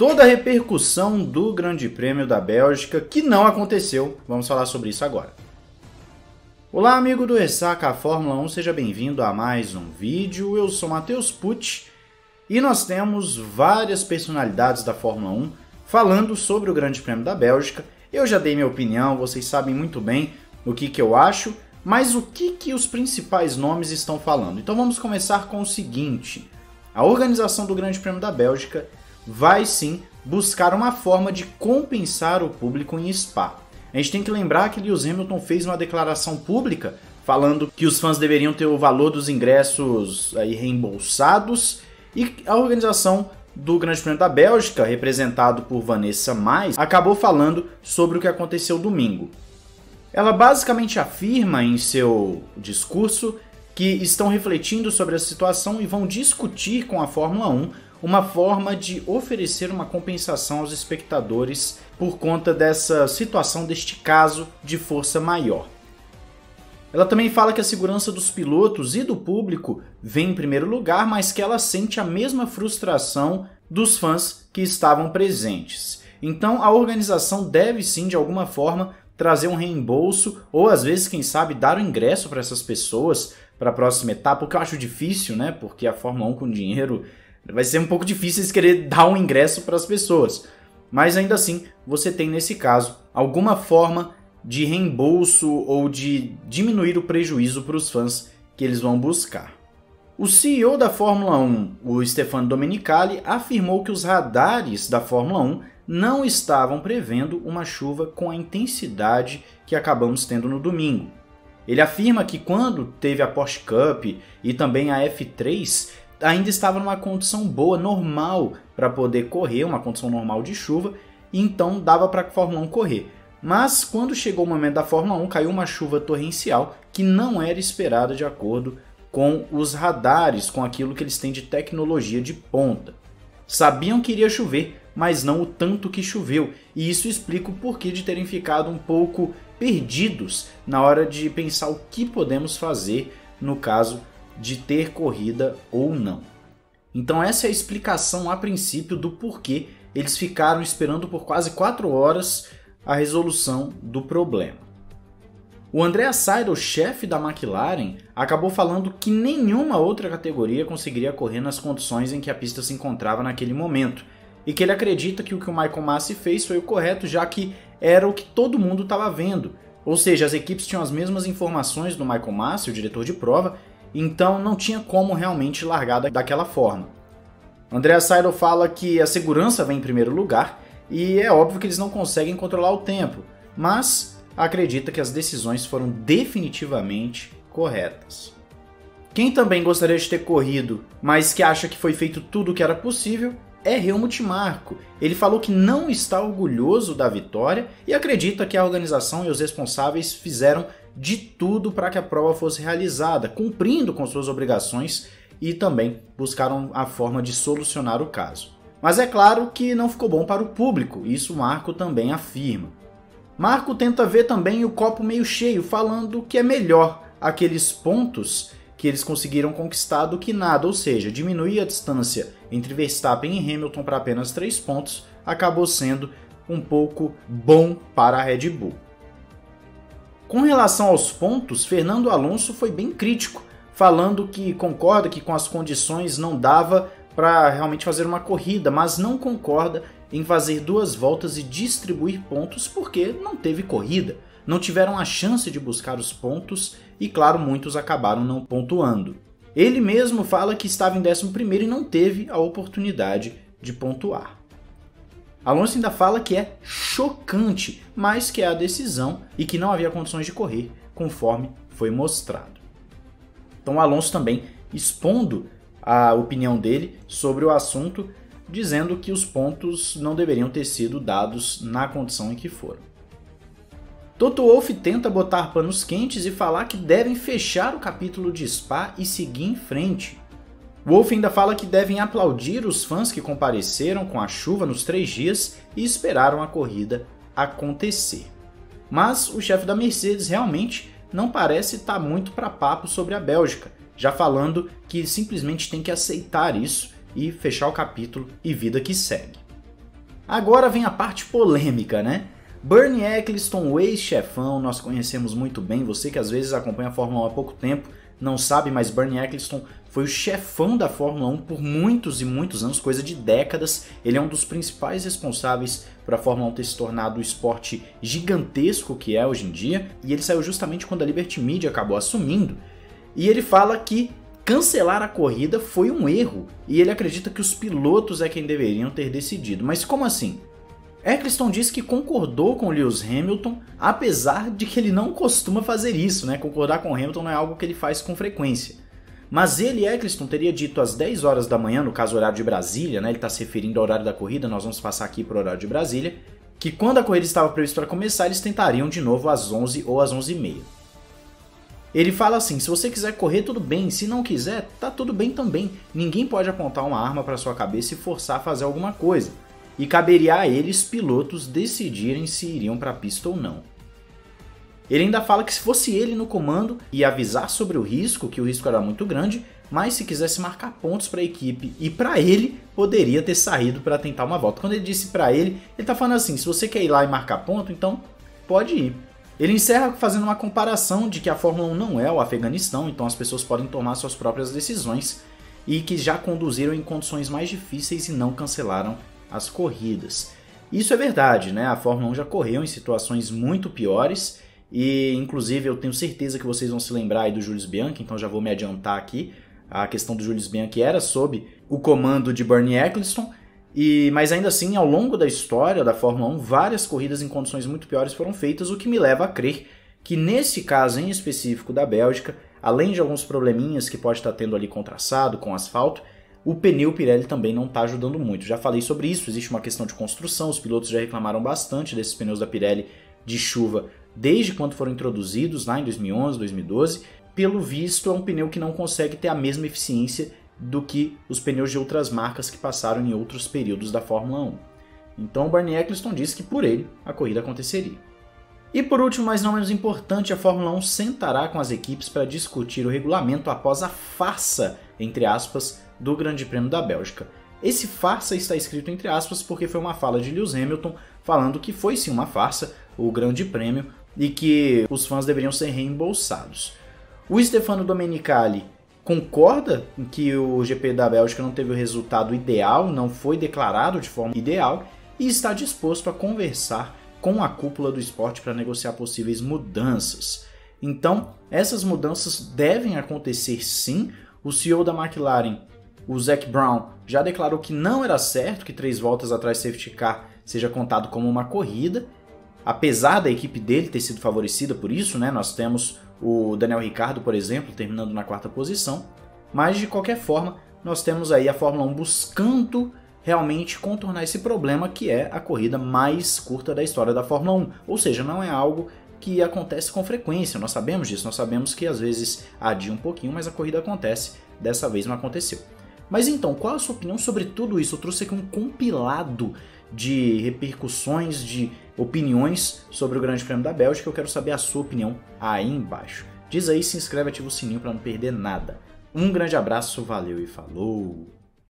toda a repercussão do Grande Prêmio da Bélgica, que não aconteceu. Vamos falar sobre isso agora. Olá, amigo do Ressaca Fórmula 1, seja bem-vindo a mais um vídeo. Eu sou Matheus Pucci e nós temos várias personalidades da Fórmula 1 falando sobre o Grande Prêmio da Bélgica. Eu já dei minha opinião, vocês sabem muito bem o que, que eu acho, mas o que, que os principais nomes estão falando? Então vamos começar com o seguinte: a organização do Grande Prêmio da Bélgica vai sim buscar uma forma de compensar o público em Spa. A gente tem que lembrar que Lewis Hamilton fez uma declaração pública falando que os fãs deveriam ter o valor dos ingressos aí reembolsados e a organização do Grande Prêmio da Bélgica, representado por Vanessa Mais, acabou falando sobre o que aconteceu domingo. Ela basicamente afirma em seu discurso que estão refletindo sobre a situação e vão discutir com a Fórmula 1 uma forma de oferecer uma compensação aos espectadores por conta dessa situação, deste caso de força maior. Ela também fala que a segurança dos pilotos e do público vem em primeiro lugar, mas que ela sente a mesma frustração dos fãs que estavam presentes. Então a organização deve sim, de alguma forma, trazer um reembolso ou às vezes, quem sabe, dar o ingresso para essas pessoas para a próxima etapa, o que eu acho difícil, né? Porque a Fórmula 1 com dinheiro vai ser um pouco difícil eles querer dar um ingresso para as pessoas. Mas ainda assim, você tem nesse caso alguma forma de reembolso ou de diminuir o prejuízo para os fãs que eles vão buscar. O CEO da Fórmula 1, o Stefano Domenicali, afirmou que os radares da Fórmula 1 não estavam prevendo uma chuva com a intensidade que acabamos tendo no domingo. Ele afirma que quando teve a Porsche Cup e também a F3, ainda estava numa condição boa, normal, para poder correr, uma condição normal de chuva, então dava para a Fórmula 1 correr. Mas quando chegou o momento da Fórmula 1, caiu uma chuva torrencial que não era esperada de acordo com os radares, com aquilo que eles têm de tecnologia de ponta. Sabiam que iria chover, mas não o tanto que choveu, e isso explica o porquê de terem ficado um pouco perdidos na hora de pensar o que podemos fazer no caso de ter corrida ou não. Então essa é a explicação a princípio do porquê eles ficaram esperando por quase 4 horas a resolução do problema. O Andrea Seidel, chefe da McLaren, acabou falando que nenhuma outra categoria conseguiria correr nas condições em que a pista se encontrava naquele momento, e que ele acredita que o que o Michael Massi fez foi o correto, já que era o que todo mundo estava vendo. Ou seja, as equipes tinham as mesmas informações do Michael Massi, o diretor de prova, então não tinha como realmente largar daquela forma. Andrea Seidel fala que a segurança vem em primeiro lugar e é óbvio que eles não conseguem controlar o tempo, mas acredita que as decisões foram definitivamente corretas. Quem também gostaria de ter corrido, mas que acha que foi feito tudo o que era possível, é Helmut Marko. Ele falou que não está orgulhoso da vitória e acredita que a organização e os responsáveis fizeram de tudo para que a prova fosse realizada, cumprindo com suas obrigações e também buscaram a forma de solucionar o caso. Mas é claro que não ficou bom para o público, isso Marco também afirma. Marco tenta ver também o copo meio cheio, falando que é melhor aqueles pontos que eles conseguiram conquistar do que nada, ou seja, diminuir a distância entre Verstappen e Hamilton para apenas 3 pontos acabou sendo um pouco bom para a Red Bull. Com relação aos pontos, Fernando Alonso foi bem crítico, falando que concorda que com as condições não dava para realmente fazer uma corrida, mas não concorda em fazer duas voltas e distribuir pontos porque não teve corrida, não tiveram a chance de buscar os pontos e, claro, muitos acabaram não pontuando. Ele mesmo fala que estava em 11 e não teve a oportunidade de pontuar. Alonso ainda fala que é chocante, mas que é a decisão e que não havia condições de correr, conforme foi mostrado. Então Alonso também expondo a opinião dele sobre o assunto, dizendo que os pontos não deveriam ter sido dados na condição em que foram. Toto Wolff tenta botar panos quentes e falar que devem fechar o capítulo de Spa e seguir em frente. Wolff ainda fala que devem aplaudir os fãs que compareceram com a chuva nos três dias e esperaram a corrida acontecer. Mas o chefe da Mercedes realmente não parece estar tá muito para papo sobre a Bélgica, já falando que simplesmente tem que aceitar isso e fechar o capítulo e vida que segue. Agora vem a parte polêmica, né? Bernie Eccleston, o ex-chefão, nós conhecemos muito bem. Você que às vezes acompanha a Fórmula 1 há pouco tempo não sabe, mas Bernie Eccleston foi o chefão da Fórmula 1 por muitos e muitos anos, coisa de décadas. Ele é um dos principais responsáveis para a Fórmula 1 ter se tornado o esporte gigantesco que é hoje em dia. E ele saiu justamente quando a Liberty Media acabou assumindo. E ele fala que cancelar a corrida foi um erro e ele acredita que os pilotos é quem deveriam ter decidido. Mas como assim? Eccleston disse que concordou com Lewis Hamilton, apesar de que ele não costuma fazer isso, né? Concordar com Hamilton não é algo que ele faz com frequência. Mas ele, Eccleston, teria dito às 10 horas da manhã, no caso horário de Brasília, né? Ele está se referindo ao horário da corrida, nós vamos passar aqui para o horário de Brasília, que quando a corrida estava prevista para começar, eles tentariam de novo às 11 ou às 11h30. Ele fala assim: se você quiser correr, tudo bem, se não quiser, tá tudo bem também. Ninguém pode apontar uma arma para sua cabeça e forçar a fazer alguma coisa e caberia a eles, pilotos, decidirem se iriam para a pista ou não. Ele ainda fala que se fosse ele no comando, ia avisar sobre o risco, que o risco era muito grande, mas se quisesse marcar pontos para a equipe e para ele, poderia ter saído para tentar uma volta. Quando ele disse para ele, ele está falando assim: se você quer ir lá e marcar ponto, então pode ir. Ele encerra fazendo uma comparação de que a Fórmula 1 não é o Afeganistão, então as pessoas podem tomar suas próprias decisões e que já conduziram em condições mais difíceis e não cancelaram as corridas. Isso é verdade, né? A Fórmula 1 já correu em situações muito piores e, inclusive, eu tenho certeza que vocês vão se lembrar aí do Julius Bianchi, então já vou me adiantar aqui. A questão do Julius Bianchi era sob o comando de Bernie Eccleston, e, mas ainda assim, ao longo da história da Fórmula 1, várias corridas em condições muito piores foram feitas, o que me leva a crer que nesse caso em específico da Bélgica, além de alguns probleminhas que pode estar tendo ali com traçado, com asfalto, o pneu Pirelli também não está ajudando muito. Já falei sobre isso, existe uma questão de construção, os pilotos já reclamaram bastante desses pneus da Pirelli de chuva desde quando foram introduzidos lá em 2011, 2012. Pelo visto, é um pneu que não consegue ter a mesma eficiência do que os pneus de outras marcas que passaram em outros períodos da Fórmula 1. Então o Bernie Eccleston disse que por ele a corrida aconteceria. E por último, mas não menos importante, a Fórmula 1 sentará com as equipes para discutir o regulamento após a farsa, entre aspas, do Grande Prêmio da Bélgica. Esse farsa está escrito entre aspas porque foi uma fala de Lewis Hamilton falando que foi sim uma farsa, o Grande Prêmio, e que os fãs deveriam ser reembolsados. O Stefano Domenicali concorda que o GP da Bélgica não teve o resultado ideal, não foi declarado de forma ideal e está disposto a conversar com a cúpula do esporte para negociar possíveis mudanças. Então, essas mudanças devem acontecer sim. O CEO da McLaren o Zac Brown já declarou que não era certo que três voltas atrás safety car seja contado como uma corrida, apesar da equipe dele ter sido favorecida por isso, né? Nós temos o Daniel Ricardo, por exemplo, terminando na quarta posição, mas de qualquer forma, nós temos aí a Fórmula 1 buscando realmente contornar esse problema que é a corrida mais curta da história da Fórmula 1. Ou seja, não é algo que acontece com frequência, nós sabemos disso, nós sabemos que às vezes adia um pouquinho, mas a corrida acontece, dessa vez não aconteceu. Mas então, qual a sua opinião sobre tudo isso? Eu trouxe aqui um compilado de repercussões, de opiniões sobre o Grande Prêmio da Bélgica. Eu quero saber a sua opinião aí embaixo. Diz aí, se inscreve, ativa o sininho para não perder nada. Um grande abraço, valeu e falou!